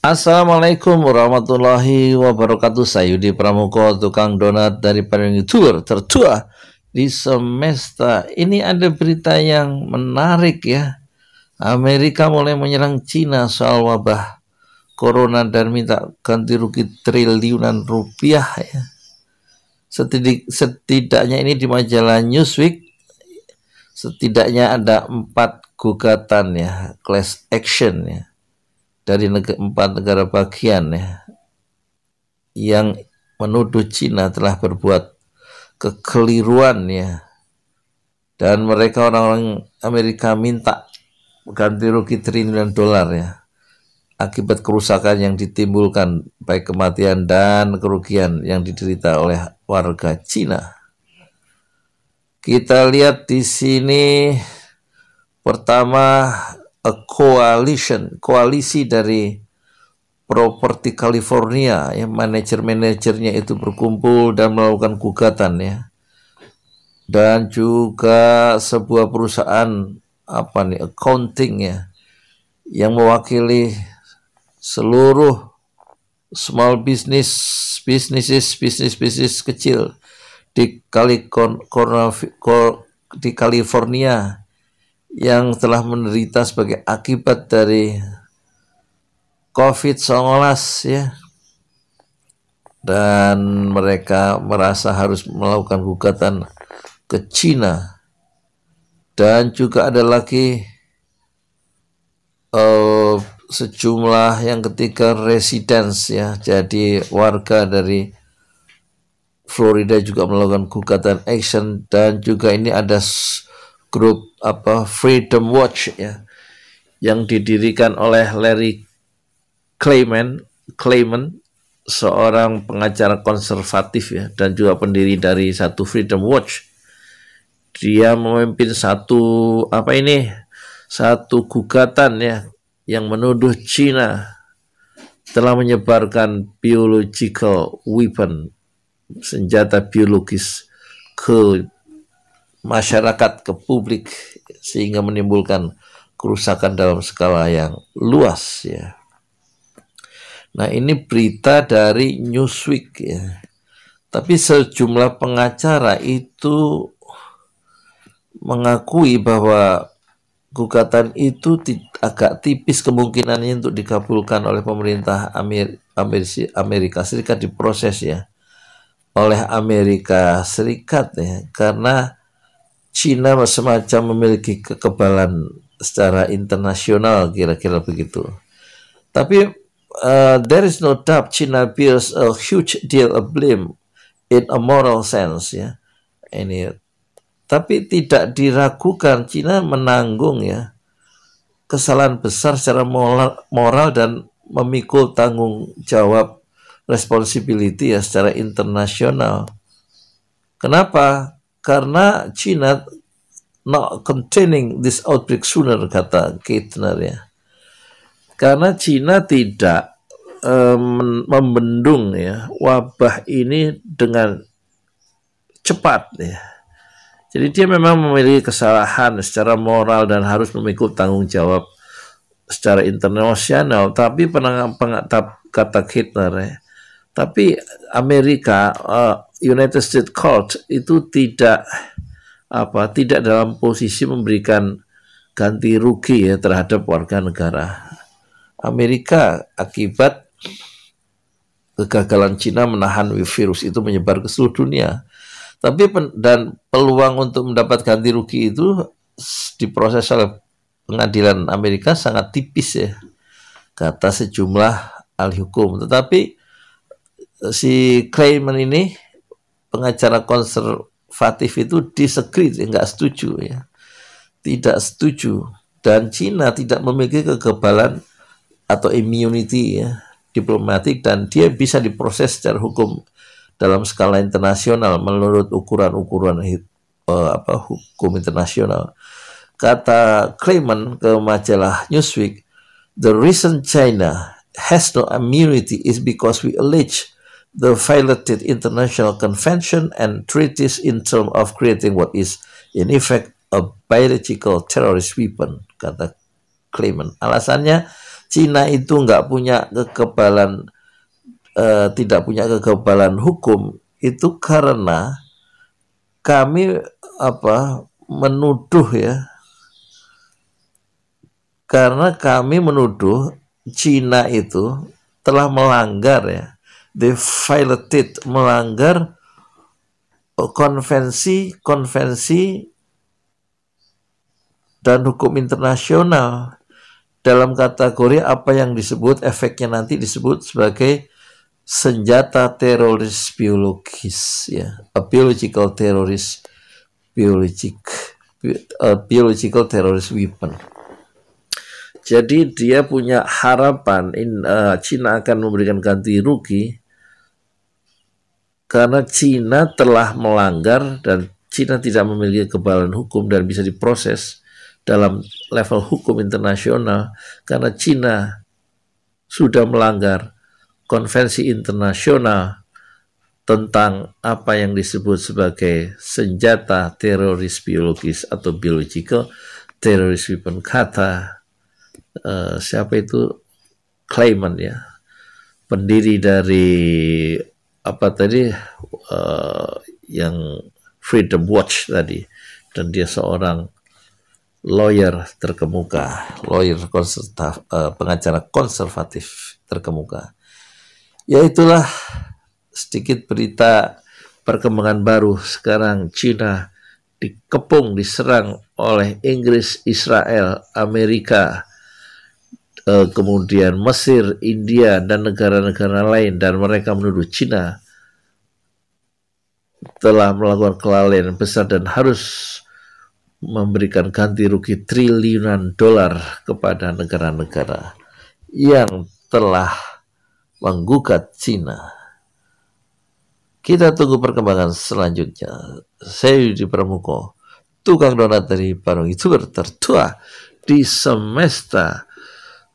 Assalamualaikum warahmatullahi wabarakatuh. Saya Yudi Pramuko, tukang donat dari para youtuber tertua di semesta. Ini ada berita yang menarik ya. Amerika mulai menyerang Cina soal wabah corona dan minta ganti rugi triliunan rupiah ya. Setidaknya ini di majalah Newsweek setidaknya ada empat gugatan ya class action ya dari negara, empat negara bagian ya yang menuduh Cina telah berbuat kekeliruan ya dan mereka orang-orang Amerika minta ganti rugi triliunan dolar ya akibat kerusakan yang ditimbulkan baik kematian dan kerugian yang diderita oleh warga Cina. Kita lihat di sini pertama a coalition, koalisi dari properti California yang manajer-manajernya itu berkumpul dan melakukan gugatan ya. Dan juga sebuah perusahaan apa nih accounting ya yang mewakili seluruh small business businesses bisnis bisnis kecil di di California yang telah menderita sebagai akibat dari COVID-19 ya. Dan mereka merasa harus melakukan gugatan ke Cina. Dan juga ada lagi uh, sejumlah yang ketiga residence ya. Jadi warga dari Florida juga melakukan gugatan action dan juga ini ada grup apa Freedom Watch ya yang didirikan oleh Larry Clayman Clayman seorang pengacara konservatif ya dan juga pendiri dari satu Freedom Watch. Dia memimpin satu apa ini satu gugatan ya yang menuduh China telah menyebarkan biological weapon senjata biologis ke masyarakat ke publik sehingga menimbulkan kerusakan dalam skala yang luas ya. Nah, ini berita dari Newsweek ya. Tapi sejumlah pengacara itu mengakui bahwa gugatan itu agak tipis kemungkinannya untuk dikabulkan oleh pemerintah Amerika Serikat diproses ya oleh Amerika Serikat ya karena Cina semacam memiliki kekebalan secara internasional kira-kira begitu. Tapi uh, there is no doubt China bears a huge deal of blame in a moral sense ya. Ini tapi tidak diragukan Cina menanggung ya kesalahan besar secara moral, moral dan memikul tanggung jawab responsibility ya secara internasional. Kenapa? Karena China not containing this outbreak sooner kata Keitner ya karena China tidak um, membendung ya wabah ini dengan cepat ya. Jadi dia memang memiliki kesalahan secara moral dan harus memikul tanggung jawab secara internasional. Tapi penangan kata Keitner ya tapi Amerika uh, United States Court itu tidak apa tidak dalam posisi memberikan ganti rugi ya terhadap warga negara Amerika akibat kegagalan Cina menahan virus itu menyebar ke seluruh dunia. Tapi pen, dan peluang untuk mendapat ganti rugi itu diproses oleh pengadilan Amerika sangat tipis ya kata sejumlah ahli hukum. Tetapi si Clayman ini pengacara konservatif itu disagree, nggak setuju ya, tidak setuju. Dan Cina tidak memiliki kekebalan atau immunity ya diplomatik dan dia bisa diproses secara hukum dalam skala internasional menurut ukuran-ukuran uh, apa hukum internasional. Kata Clayman ke majalah Newsweek, the reason China has no immunity is because we allege the violated international convention and treaties in terms of creating what is in effect a biological terrorist weapon, kata Clayman. Alasannya Cina itu nggak punya kekebalan uh, tidak punya kekebalan hukum. Itu karena kami apa menuduh ya. Karena kami menuduh Cina itu telah melanggar ya they violated melanggar konvensi konvensi dan hukum internasional. Dalam kategori apa yang disebut efeknya nanti disebut sebagai senjata teroris biologis ya. A biological terrorist biologic a biological terrorist weapon. Jadi dia punya harapan in, uh, Cina akan memberikan ganti rugi karena Cina telah melanggar dan Cina tidak memiliki kebalan hukum dan bisa diproses dalam level hukum internasional karena Cina sudah melanggar konvensi internasional tentang apa yang disebut sebagai senjata teroris biologis atau biological terrorist weapon. Kata uh, siapa itu? Claimant ya. Pendiri dari apa tadi uh, yang Freedom Watch tadi. Dan dia seorang lawyer terkemuka, lawyer konservatif, uh, pengacara konservatif terkemuka. Ya itulah sedikit berita perkembangan baru. Sekarang Cina dikepung, diserang oleh Inggris, Israel, Amerika, uh, kemudian Mesir, India, dan negara-negara lain, dan mereka menuduh Cina telah melakukan kelalaian besar dan harus memberikan ganti rugi triliunan dolar kepada negara-negara yang telah menggugat Cina. Kita tunggu perkembangan selanjutnya. Saya Yudi Pramuko, tukang donat dari Parung YouTuber tertua di semesta